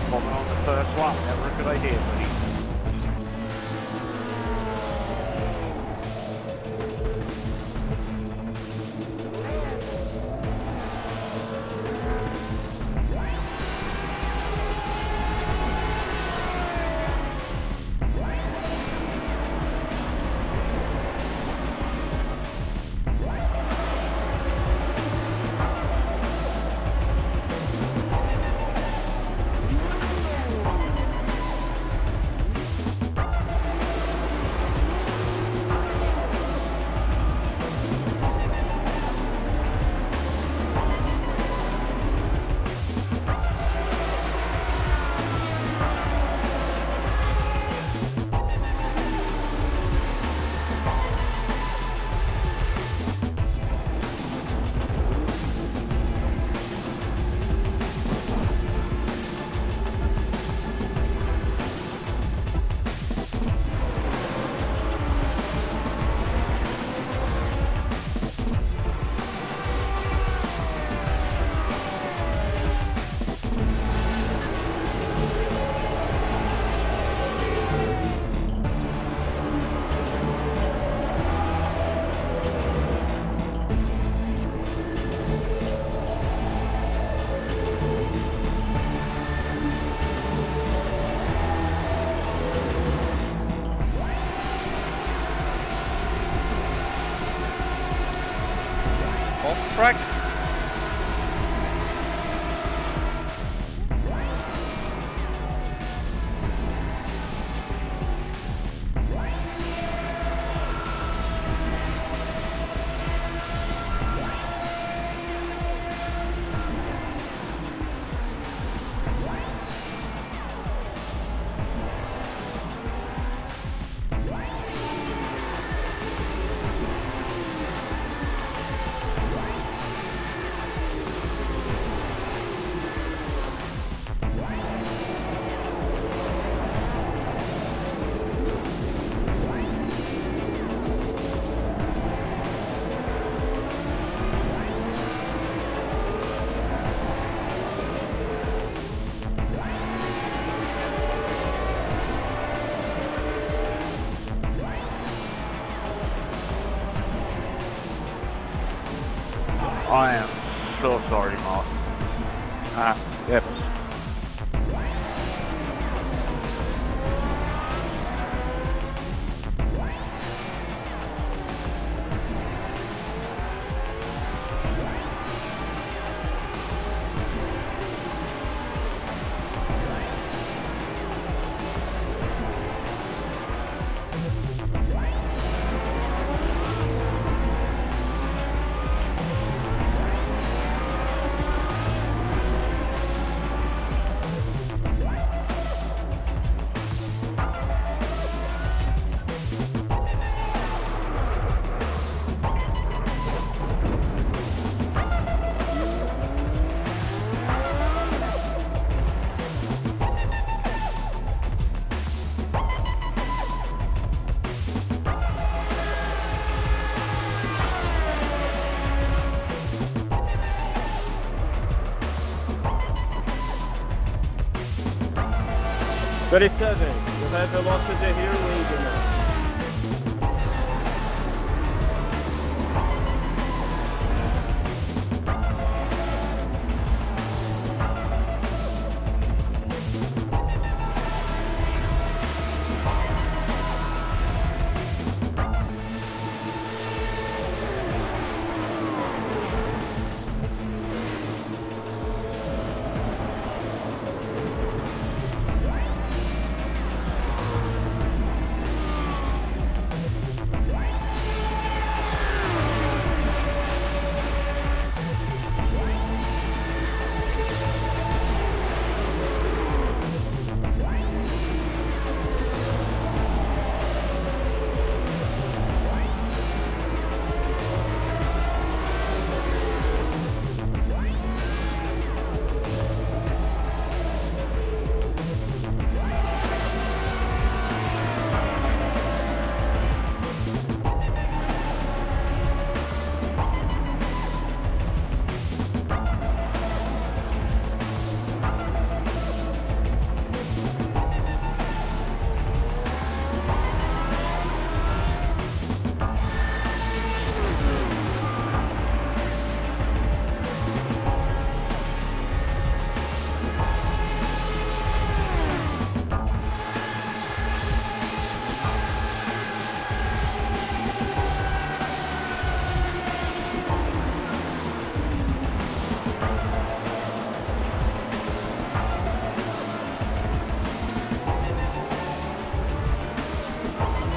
for me on the first one. Never a good idea, but he track. I am so sorry, Mark. Ah, yep. Thirty-seven. You have a velocity here,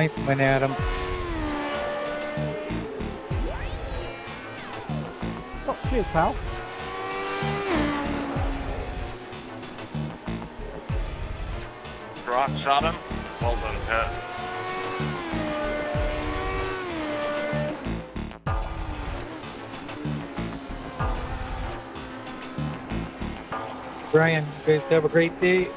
Thanks, man, Adam. Oh, cheers, pal. Rocks shot him. Well done, Pat. Brian, you guys have a great day.